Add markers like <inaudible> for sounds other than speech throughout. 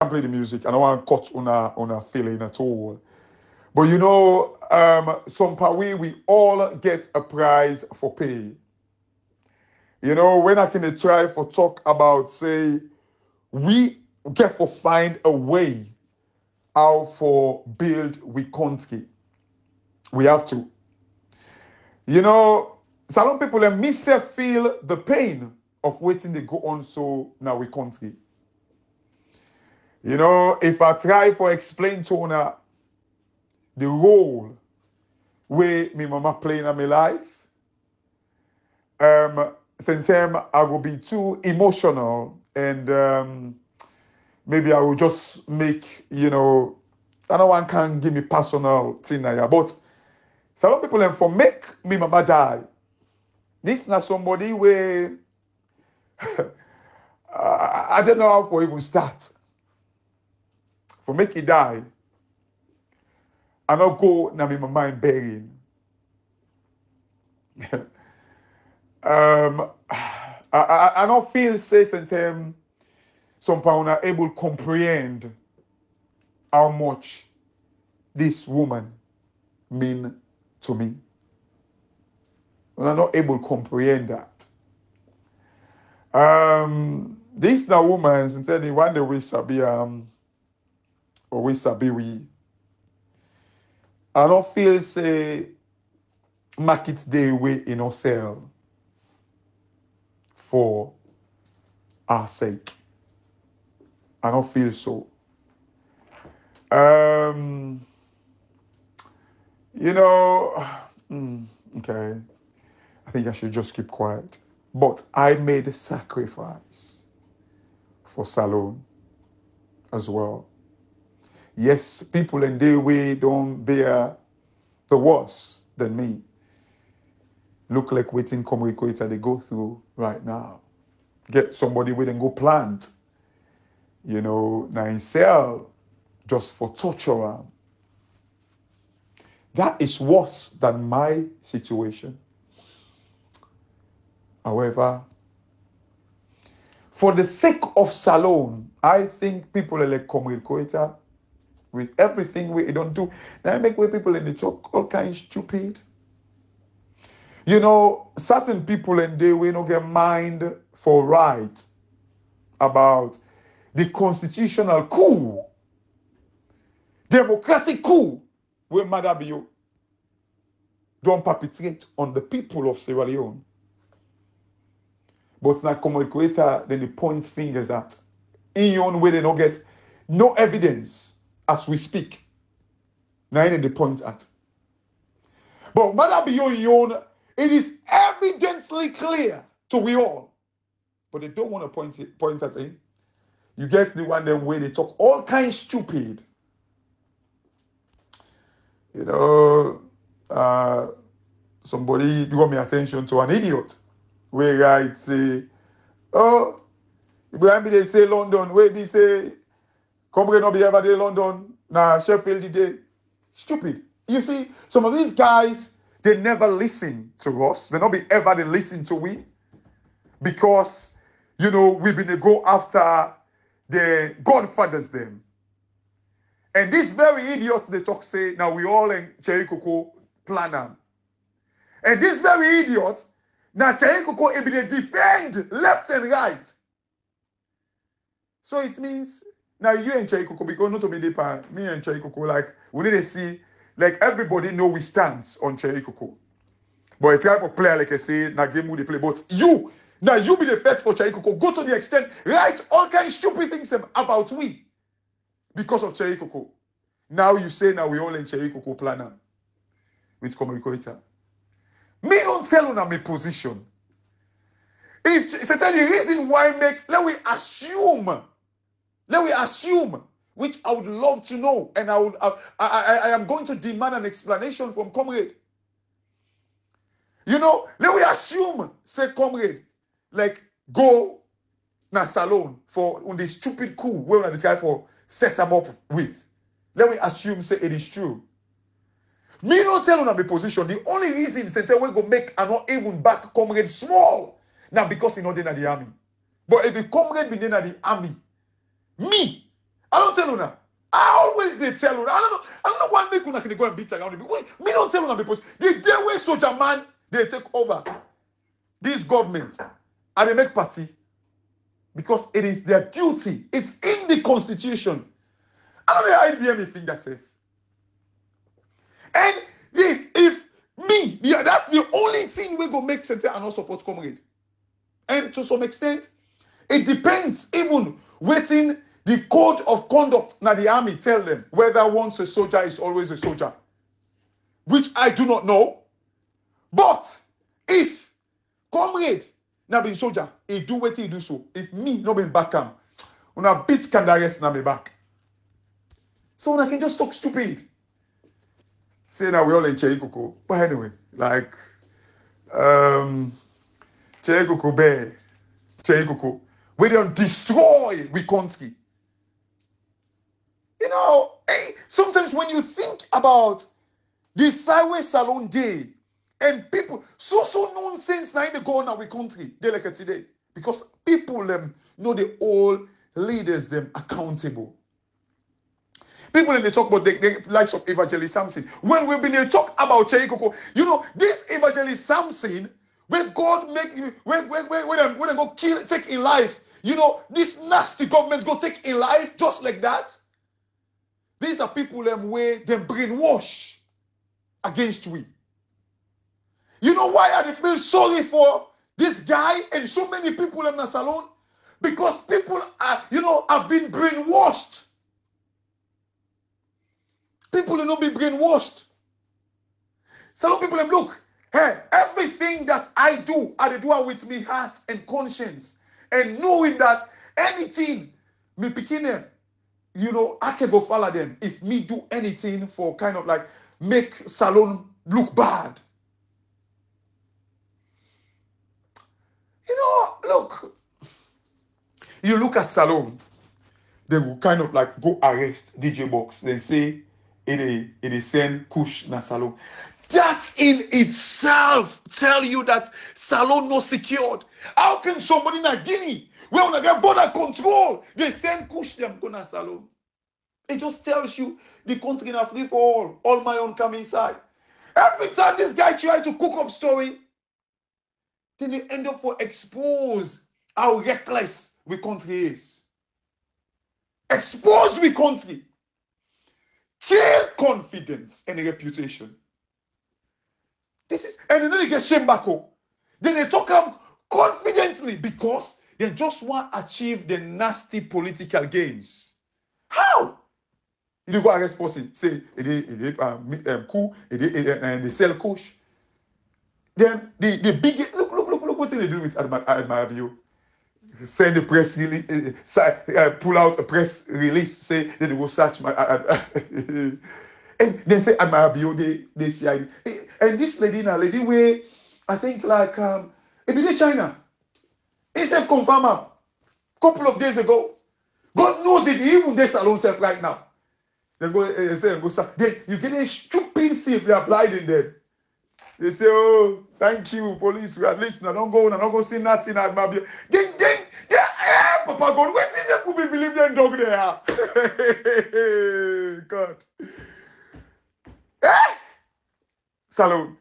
can't play the music. I don't want to cut on a on a feeling at all. But you know, um, some way we all get a prize for pay. You know, when I can try for talk about say we get for find a way how for build we country. We have to. You know, some people and me feel the pain of waiting they go on so now we country. You know, if I try for explain to her the role where my mama playing in my life, um, sometimes I will be too emotional and um, maybe I will just make, you know, I know one can give me personal thing here, but some people and for make me mama die. This is not somebody where <laughs> I, I don't know how to even start for make it die, I not go now in my mind burying. <laughs> um, I, I, I don't feel say sometimes some people are able to comprehend how much this woman mean to me. And I'm not able to comprehend that. Um, this the woman, since one day we sabi um or we sabi we. I don't feel say market day way in ourselves for our sake. I don't feel so. Um, you know, mm, okay. I think I should just keep quiet. But I made a sacrifice for Salone as well. Yes, people in their way don't bear the worse than me. Look like waiting come equator they go through right now. Get somebody with and go plant. You know, now in cell just for torture. That is worse than my situation. However, for the sake of Salone, I think people like Comrade Koita with everything we don't do. Now make way people and the talk all kind of stupid. You know, certain people in they we don't get mind for right about the constitutional coup, democratic coup, where Maada Bio don't perpetrate on the people of Sierra Leone. But now common creator, then they point fingers at in your own way they don't get no evidence as we speak. Now the point at. But Mother beyond your it is evidently clear to we all. But they don't want to point it, point at him. You get the one them way they talk all kinds stupid. You know, uh, somebody draw me attention to an idiot where I say, oh, Ibrahim they say London, where they say, come not be ever day London, nah, Sheffield day. Stupid. You see, some of these guys, they never listen to us. They not be ever they listen to we. Because, you know, we've been to go after the godfathers them. And these very idiots they talk say, now we all in Cherikoko plan them. And these very idiots, now Cherikoko able to defend left and right. So it means now you and Cherikoko, because not to be deeper, me and Cherikoko, like we need to see, like everybody know we stands on Cherikoko. But it's kind of player, like I say, na game they play. But you, now you be the first for Cherikoko. Go to the extent, write all kind of stupid things about we because of Cherikoko. Now you say now we all in Cherikoko planner with Komoriko Me don't tell you my position. If certain the reason why make let we assume, let we assume, which I would love to know, and I would I, I, I am going to demand an explanation from comrade. You know, let we assume, say comrade, like go na Salone for on the stupid coup where we try for set him up with. Let me assume say it is true. Me not tell on my position. The only reason say we go make and not even back comrade small. Now because he not in the army. But if the comrade be in the army, me, I don't tell now. I always they tell you. I don't know. I don't know why make una can go and beat around it. Wait, me don't tell you because the day when soldier man they take over this government and they make party because it is their duty. It's in the constitution. I don't know how IBM finger safe. And if if me, yeah, that's the only thing we go make sense and not support comrade. And to some extent, it depends even waiting the code of conduct now the army tell them whether once a soldier is always a soldier, which I do not know. But if comrade now be soldier, he do what he do so. If me not be back him, when I beat can rest now be back. So I can just talk stupid. Say now we all in Cheikuku. But anyway, like um Cheikuku Bay, Cheikuku. We don't destroy country. You know, hey, sometimes when you think about the Sideways Salon Day and people, so so nonsense now in the on our country, they like today. Because people them know the all leaders them accountable. People in the talk about the, the likes of Evangelist Samson. When we've been here talk about Cheikoko, you know, this Evangelist Samson, when God make when when when when them, when they go kill take in life, you know, this nasty government go take in life just like that. These are people um, them way them brainwash against we. You know why I feel sorry for this guy and so many people in the Salone? Because people are, you know, have been brainwashed. People will not be brainwashed. Some people them look, hey, everything that I do, I do it with me heart and conscience. And knowing that anything me picking them, you know, I can go follow them if me do anything for kind of like make Salone look bad. You know, look, you look at Salone, they will kind of like go arrest DJ Box. They say it is it is send kush na Salone. That in itself tell you that Salone not secured. How can somebody in Guinea, where on get border control, they send kush them na Salone? It just tells you the country in free for all. All my own come inside. Every time this guy try to cook up story, then they end up for expose how reckless we country is. Expose we country. Kill confidence and reputation. This is and then they get shame back home. Then they talk up confidently because They just want to achieve the nasty political gains. How? You don't go arrest person, say, E de kwa e um, se, um, e de kou, e, e, e they sell kouch. Then, the, the big, look, look, look, look what they do with Admaradio. Send a press release, uh, eh, eh, pull out a press release, say, then they will search my, uh, uh <laughs> and then say Admaradio, they, they CID. Eh, and this lady now, lady wey, I think like, um, it be de China. He said confirm a couple of days ago. God knows it, even this alone self right now. They go uh, say go then you get a stupid see if they are blinding them. They say, Oh, thank you, police. We are listening. I don't go, I don't go see nothing at my Then then yeah, eh, Papa God, where see them could be believe them dog there? <laughs> God. Eh? Salon.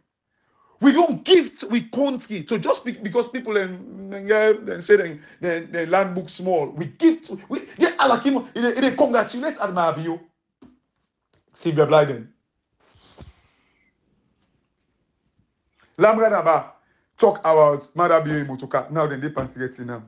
We don't gift we country. So just be, because people and yeah, they say the, the, the land book small, we gift we alakim they, they congratulate Admabio. Sylvia Blyden. Lamra talk about Maada Bio Motoka. Now then they getting them.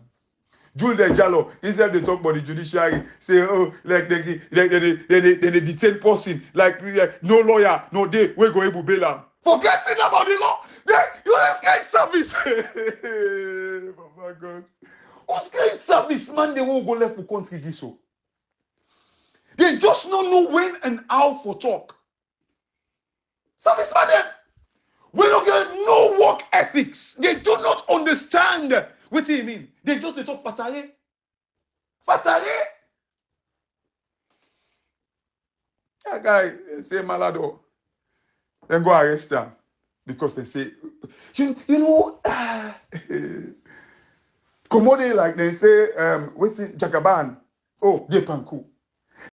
Jules Jallo, instead they talk about the judiciary, say, oh, like they, they, they, they, they, they detain person, like no lawyer, no day, we go able bail Forget it about the law. Then you just get service. oh my God. Who's getting service, man? They won't go left for country this so. They just don't know when and how for talk. Service man, then. We don't get no work ethics. They do not understand what he mean. They just they talk fatale. Fatale. That guy say malado. Then go arrest them because they say, you, you know, <sighs> commodity like they say, um, what's it, Jagaban? Oh, they panku.